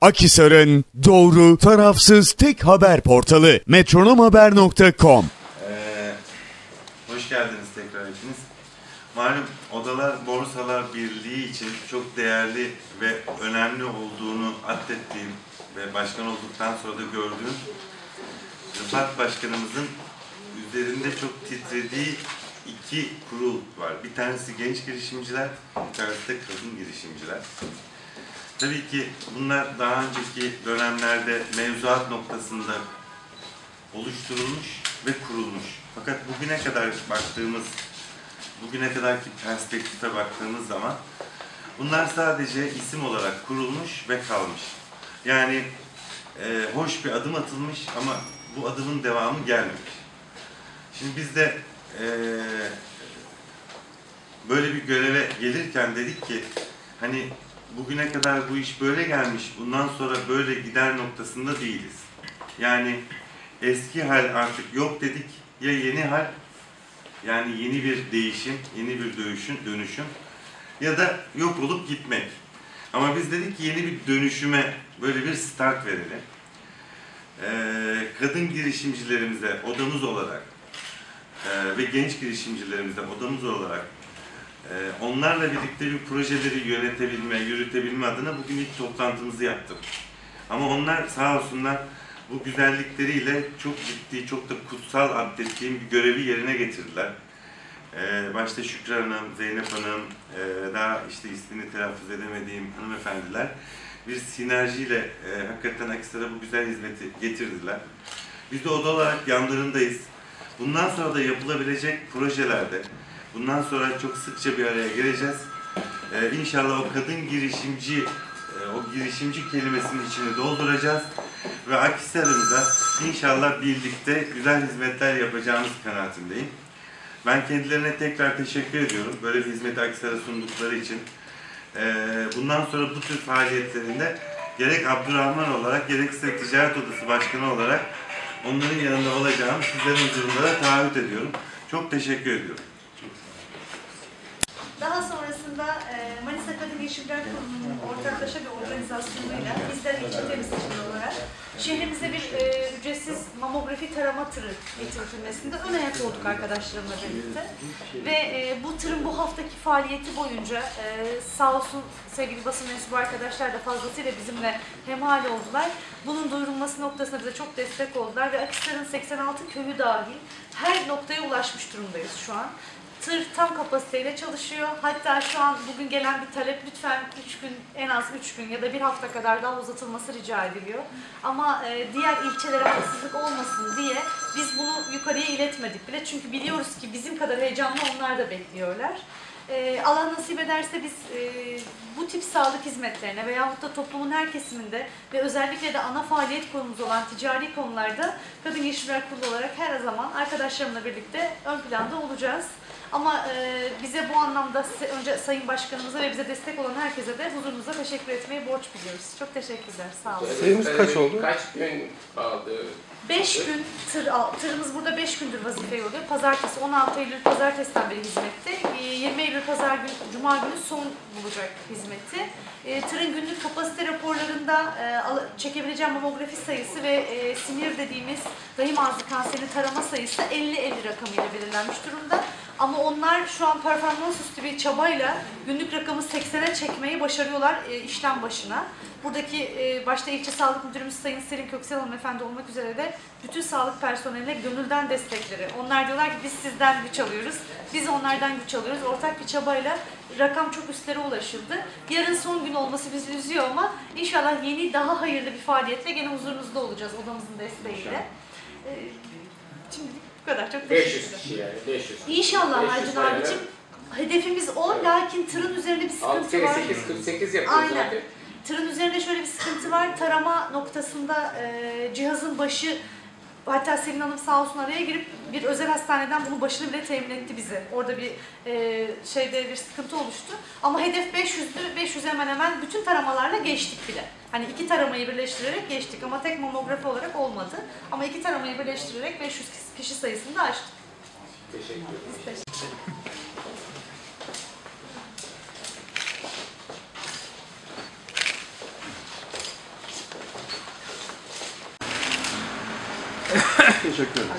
Akisar'ın doğru, tarafsız tek haber portalı metronomhaber.com Ee, hoş geldiniz tekrar hepiniz. Malum Odalar Borsalar Birliği için çok değerli ve önemli olduğunu atlettiğim ve başkan olduktan sonra da gördüğüm Rıfat Başkanımızın üzerinde çok titrediği iki kurul var. Bir tanesi genç girişimciler, bir tanesi de kadın girişimciler. Tabii ki bunlar daha önceki dönemlerde mevzuat noktasında oluşturulmuş ve kurulmuş. Fakat bugüne kadar baktığımız, bugüne kadarki perspektife baktığımız zaman bunlar sadece isim olarak kurulmuş ve kalmış. Yani e, hoş bir adım atılmış ama bu adımın devamı gelmemiş. Şimdi biz de e, böyle bir göreve gelirken dedik ki hani bugüne kadar bu iş böyle gelmiş, bundan sonra böyle gider noktasında değiliz. Yani eski hal artık yok dedik. Ya yeni hal yani yeni bir değişim, yeni bir dönüşüm, dönüşüm ya da yok olup gitmek. Ama biz dedik ki yeni bir dönüşüme böyle bir start verelim. Ee, kadın girişimcilerimize odamız olarak e, ve genç girişimcilerimize odamız olarak onlarla birlikte bir projeleri yönetebilme, yürütebilme adına bugün ilk toplantımızı yaptık. Ama onlar sağ olsunlar bu güzellikleriyle çok ciddi, çok da kutsal adettiğim bir görevi yerine getirdiler. Ee, başta Şükran Hanım, Zeynep Hanım, e, daha işte ismini telaffuz edemediğim hanımefendiler bir sinerjiyle e, hakikaten Akisar'a bu güzel hizmeti getirdiler. Biz de oda olarak yanlarındayız. Bundan sonra da yapılabilecek projelerde, bundan sonra çok sıkça bir araya geleceğiz. Ee, inşallah o kadın girişimci, e, o girişimci kelimesinin içini dolduracağız ve Akisar'ımıza inşallah birlikte güzel hizmetler yapacağımız kanaatindeyim. Ben kendilerine tekrar teşekkür ediyorum. Böyle bir hizmeti Akisar'a sundukları için. Ee, bundan sonra bu tür faaliyetlerinde gerek Abdurrahman olarak gerekse Ticaret Odası Başkanı olarak onların yanında olacağım. Sizlerin huzurunda da taahhüt ediyorum. Çok teşekkür ediyorum. Daha sonrasında e, Girişimciler Kurumu'nun ortaklaşa bir organizasyonuyla bizler ilçe temsilcileri olarak şehrimize bir e, ücretsiz mamografi tarama tırı getirilmesinde ön ayak olduk arkadaşlarımla birlikte. Ve e, bu tırın bu haftaki faaliyeti boyunca e, sağ olsun sevgili basın mensubu arkadaşlar da fazlasıyla bizimle hemhal oldular. Bunun duyurulması noktasında bize çok destek oldular ve Akisar'ın 86 köyü dahil her noktaya ulaşmış durumdayız şu an. Tır tam kapasiteyle çalışıyor. Hatta şu an bugün gelen bir talep lütfen 3 gün, en az 3 gün ya da bir hafta kadar daha uzatılması rica ediliyor. Ama e, diğer ilçelere haksızlık olmasın diye biz bunu yukarıya iletmedik bile. Çünkü biliyoruz ki bizim kadar heyecanlı onlar da bekliyorlar. E, Allah nasip ederse biz e, bu tip sağlık hizmetlerine veyahut da toplumun her kesiminde ve özellikle de ana faaliyet konumuz olan ticari konularda Kadın Girişimler Kurulu olarak her zaman arkadaşlarımla birlikte ön planda olacağız. Ama e, bize bu anlamda önce Sayın Başkanımıza ve bize destek olan herkese de huzurunuza teşekkür etmeyi borç biliyoruz. Çok teşekkürler, sağ olun. Sayımız kaç oldu? Kaç gün aldı? 5 gün tır, tırımız burada 5 gündür vazife oluyor. Pazartesi 16 Eylül pazartesiden beri hizmette. E, 20 Eylül pazar gün, cuma günü son bulacak hizmeti. E, tırın günlük kapasite raporlarında e, çekebileceğim mamografi sayısı ve e, sinir dediğimiz rahim ağzı kanserini tarama sayısı 50-50 rakamıyla belirlenmiş durumda. Ama onlar şu an performans üstü bir çabayla günlük rakamı 80'e çekmeyi başarıyorlar e, işlem başına. Buradaki e, başta ilçe sağlık müdürümüz Sayın Selin Köksal hanımefendi olmak üzere de bütün sağlık personeline gönülden destekleri. Onlar diyorlar ki biz sizden güç alıyoruz, biz onlardan güç alıyoruz. Ortak bir çabayla rakam çok üstlere ulaşıldı. Yarın son gün olması bizi üzüyor ama inşallah yeni daha hayırlı bir faaliyetle gene huzurunuzda olacağız odamızın desteğiyle. E, Şimdi bu kadar. Çok teşekkür 500 ederim. kişi yani 500. İnşallah 500 Hacın sayıda. abicim. Hedefimiz o lakin tırın üzerinde bir 6 sıkıntı kere var. 8 48 yapıyor Aynen. zaten. Tırın üzerinde şöyle bir sıkıntı var. Tarama noktasında e, cihazın başı hatta Selin Hanım sağ olsun araya girip bir özel hastaneden bunun başını bile temin etti bize. Orada bir e, şeyde bir sıkıntı oluştu. Ama hedef 500'dü. 500 hemen hemen bütün taramalarla geçtik bile. Hani iki taramayı birleştirerek geçtik ama tek mamografi olarak olmadı. Ama iki taramayı birleştirerek 500 kişi sayısını da aştık. Teşekkür ederim. Teşekkür ederim.